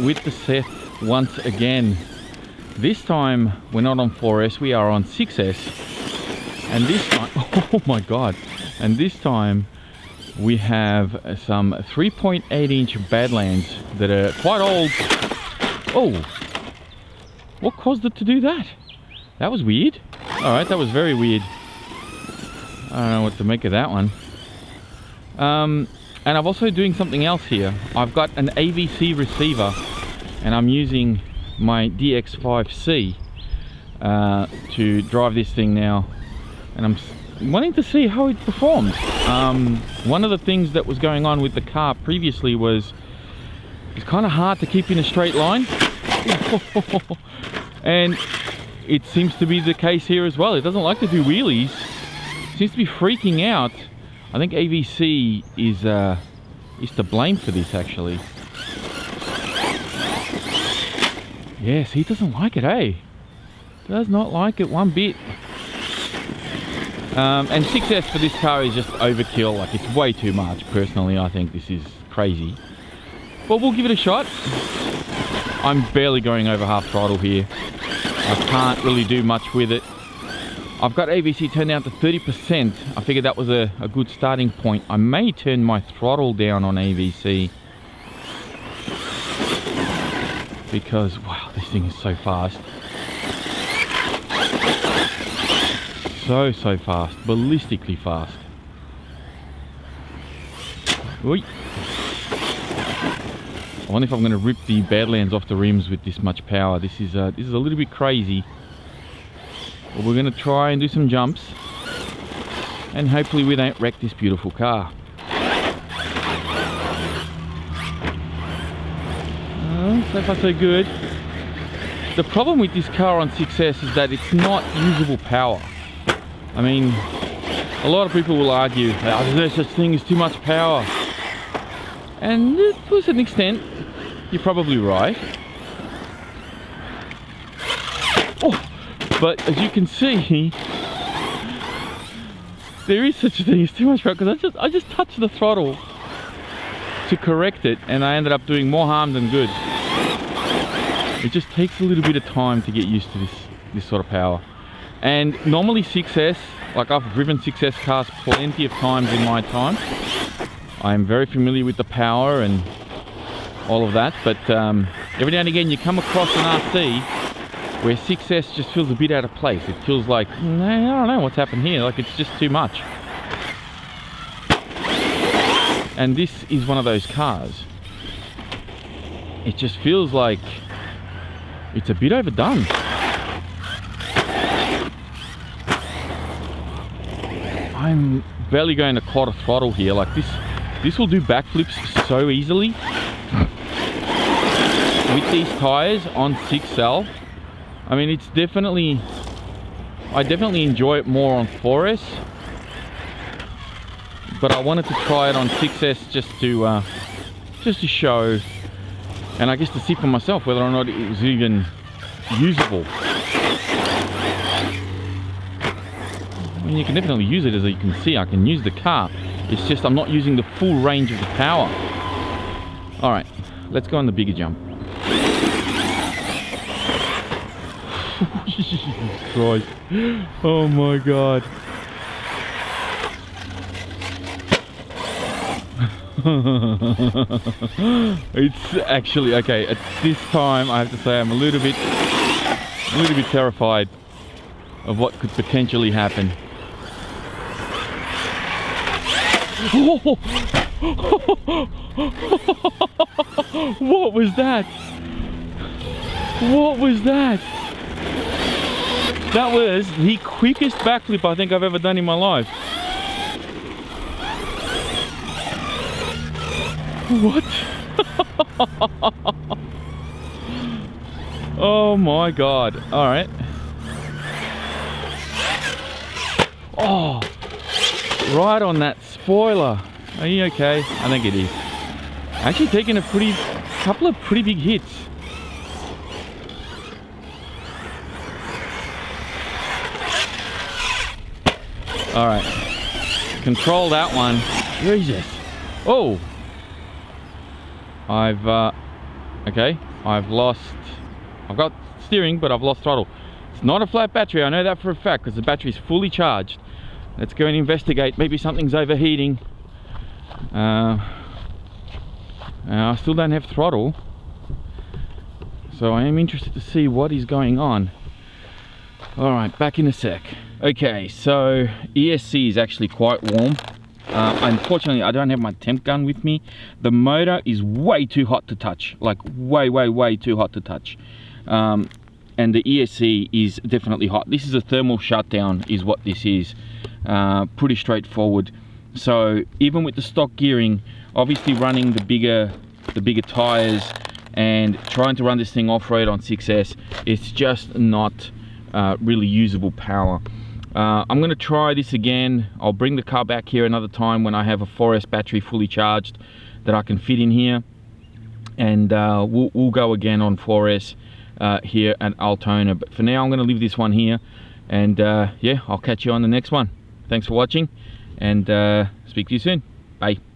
with the Seth once again. This time we're not on 4S, we are on 6S. And this time, oh my god. And this time we have some 3.8 inch Badlands that are quite old. Oh, what caused it to do that? That was weird. All right, that was very weird. I don't know what to make of that one. Um, and I'm also doing something else here. I've got an AVC receiver and I'm using my DX5C uh, to drive this thing now. And I'm wanting to see how it performs. Um, one of the things that was going on with the car previously was it's kind of hard to keep in a straight line. and it seems to be the case here as well. It doesn't like to do wheelies. It seems to be freaking out. I think AVC is uh, is to blame for this actually. Yes, he doesn't like it, eh? Does not like it one bit. Um, and 6S for this car is just overkill. Like it's way too much. Personally, I think this is crazy. But we'll give it a shot. I'm barely going over half throttle here. I can't really do much with it. I've got AVC turned down to 30%. I figured that was a, a good starting point. I may turn my throttle down on AVC. Because, wow, this thing is so fast. So, so fast. Ballistically fast. Oi. I wonder if I'm going to rip the Badlands off the rims with this much power. This is uh, this is a little bit crazy. We're going to try and do some jumps. And hopefully we don't wreck this beautiful car. Uh, so far so good. The problem with this car on 6S is that it's not usable power. I mean, a lot of people will argue, oh, there's such thing as too much power. And to a certain extent, you're probably right. Oh, but as you can see, there is such a thing as too much power because I just I just touched the throttle to correct it and I ended up doing more harm than good. It just takes a little bit of time to get used to this this sort of power. And normally 6S, like I've driven 6S cars plenty of times in my time. I am very familiar with the power and all of that, but um, every now and again you come across an RC where 6S just feels a bit out of place. It feels like, I don't know what's happened here, like it's just too much. And this is one of those cars. It just feels like it's a bit overdone. I'm barely going to quarter throttle here, like this this will do backflips so easily. With these tires on 6S, I mean, it's definitely, I definitely enjoy it more on 4S. But I wanted to try it on 6S just to, uh, just to show, and I guess to see for myself whether or not it was even usable. I mean, you can definitely use it as you can see. I can use the car. It's just I'm not using the full range of the power. All right, let's go on the bigger jump. Jesus Christ. Oh my God. it's actually, okay, at this time I have to say I'm a little bit, a little bit terrified of what could potentially happen. what was that? What was that? That was the quickest backflip I think I've ever done in my life. What? oh my god. Alright. Oh, right on that spoiler. Are you okay? I think it is. Actually taking a pretty, couple of pretty big hits. All right, control that one. Jesus. Oh, I've uh, okay. I've lost I've got steering but I've lost throttle. It's not a flat battery. I know that for a fact because the battery is fully charged. Let's go and investigate. Maybe something's overheating. Uh, I still don't have throttle. So I am interested to see what is going on all right back in a sec. Okay so ESC is actually quite warm. Uh, unfortunately I don't have my temp gun with me. The motor is way too hot to touch like way way way too hot to touch. Um, and the ESC is definitely hot. This is a thermal shutdown is what this is. Uh, pretty straightforward. So even with the stock gearing obviously running the bigger the bigger tires and trying to run this thing off-road on 6S it's just not uh, really usable power. Uh, I'm going to try this again. I'll bring the car back here another time when I have a 4S battery fully charged that I can fit in here. And uh, we'll, we'll, go again on 4S uh, here at Altona. But for now I'm going to leave this one here. And uh, yeah I'll catch you on the next one. Thanks for watching and uh, speak to you soon. Bye